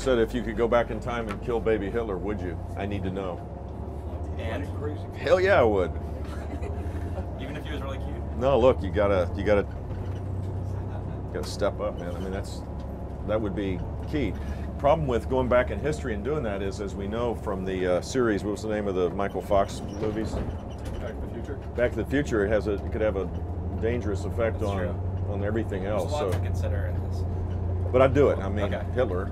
said if you could go back in time and kill baby Hitler, would you? I need to know. And. Hell yeah, I would. even if he was really cute. No, look, you gotta, you gotta, gotta step up, man. I mean, that's that would be key. Problem with going back in history and doing that is, as we know from the uh, series, what was the name of the Michael Fox movies? Back to the Future. Back to the Future. It has a, it could have a dangerous effect That's on true. on everything There's else. a lot So, to consider in this. but I'd do it. I mean, Okay. Hitler.